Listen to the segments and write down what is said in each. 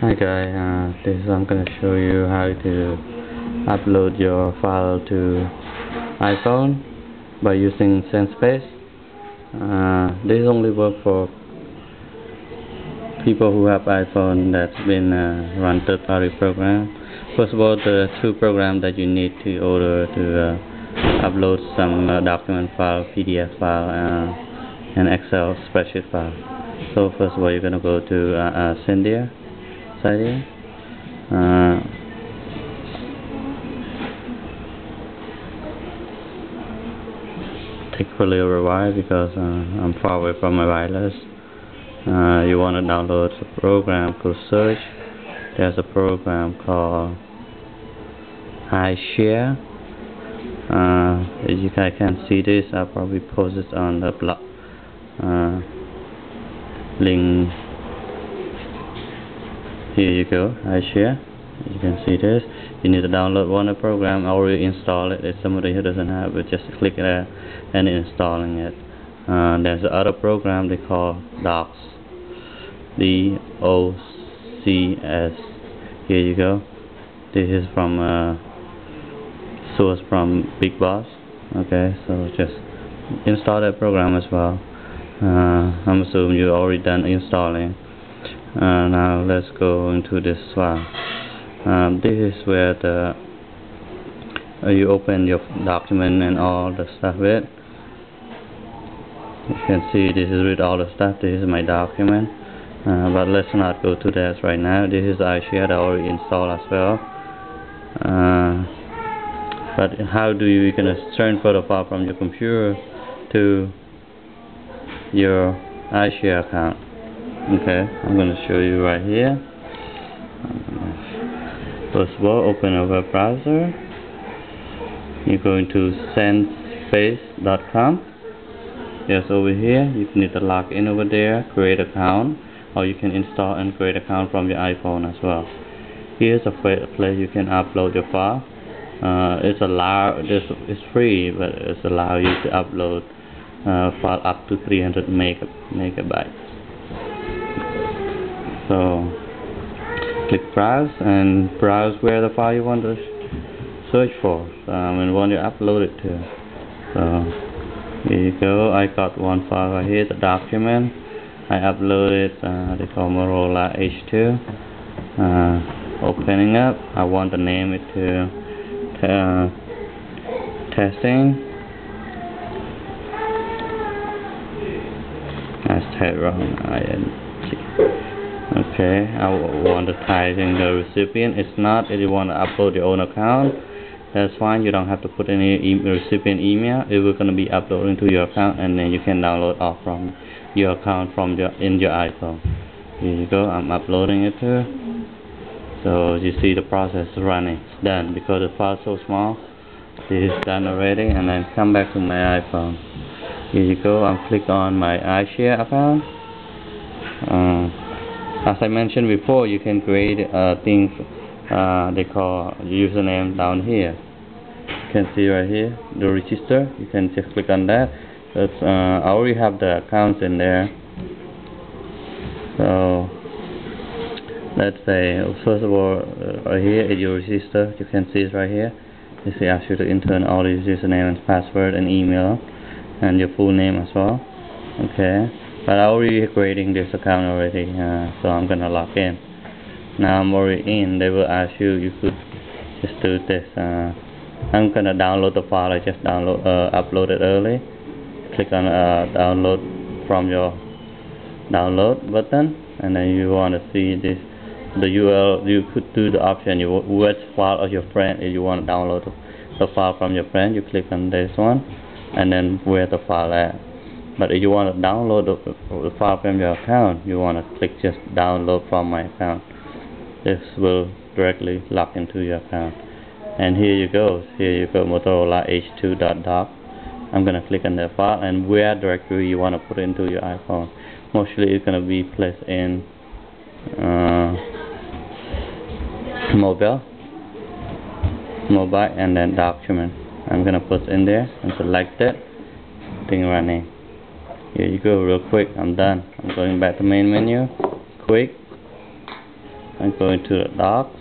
Hi guys, uh, this I'm gonna show you how to upload your file to iPhone by using SendSpace. Uh, this only work for people who have iPhone that's been uh, run third-party program. First of all, the two programs that you need to order to uh, upload some uh, document file, PDF file, uh, and Excel spreadsheet file. So first of all, you're gonna go to uh, Uh, take a little while because uh, I'm far away from my wireless. Uh, you want to download a program called search. There's a program called iShare. Uh, you guys can see this I'll probably post it on the blog uh, link here you go iShare you can see this you need to download one program already install it. If somebody who doesn't have it just click there and installing it. Uh, there's other program they call docs. D O C S. Here you go. This is from uh, source from Big Boss. Okay so just install that program as well. Uh, I'm assuming you already done installing uh, now let's go into this file um, this is where the uh, you open your document and all the stuff with you can see this is with all the stuff. This is my document. Uh, but let's not go to that right now. This is iShare I already installed as well. Uh, but how do you gonna transfer the file from your computer to your iShare account okay I'm going to show you right here. First of all open a web browser. You're going to sendspace.com yes over here you need to log in over there create account or you can install and create account from your iPhone as well. Here's a place you can upload your file. Uh, it's allow this is free but it's allow you to upload uh, file up to 300 megabytes so click browse and browse where the file you want to search for um, and want to upload it to. So here you go. I got one file right here the document. I uploaded uh, the Motorola H2 uh, opening up. I want to name it to uh, testing. Said wrong I okay I want to type in the recipient. It's not if you want to upload your own account that's fine. You don't have to put any e recipient email. It will to be uploaded to your account and then you can download off from your account from your in your iPhone. Here you go. I'm uploading it here so you see the process running. It's done. Because the file is so small this is done already and then come back to my iPhone. Here you go. I'm click on my iShare account. Uh, as I mentioned before you can create uh, things uh, they call username down here. You can see right here the register. You can just click on that. That's, uh, I already have the accounts in there. So let's say first of all uh, right here is your register. You can see it right here. You see ask you to enter all these username and password and email and your full name as well. Okay but I already creating this account already uh, so I'm gonna log in. Now I'm already in. They will ask you you could just do this uh, I'm gonna download the file I just download uh, uploaded early. Click on uh, download from your download button and then you want to see this the URL you could do the option you which file of your friend if you want to download the file from your friend. You click on this one and then where the file at but if you want to download the, the file from your account you want to click just download from my account. This will directly log into your account. And here you go here you go Motorola H2.doc I'm gonna click on that file and where directory you want to put into your iPhone. Mostly it's gonna be placed in uh, mobile mobile and then document. I'm gonna put in there and select it. Thing running here you go real quick. I'm done. I'm going back to main menu. Quick. I'm going to the docs.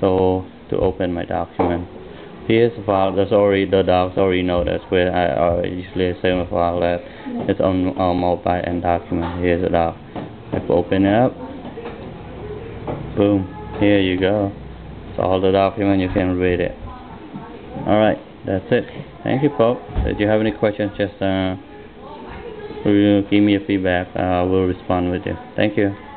So to open my document. Here's the file that's already the docs already know that's where I usually save my file at. It's on on mobile and document. Here's the doc. I open it up. Boom. Here you go. It's all the document you can read it. Alright that's it. Thank you folks if you have any questions just uh give me a feedback I will respond with you. Thank you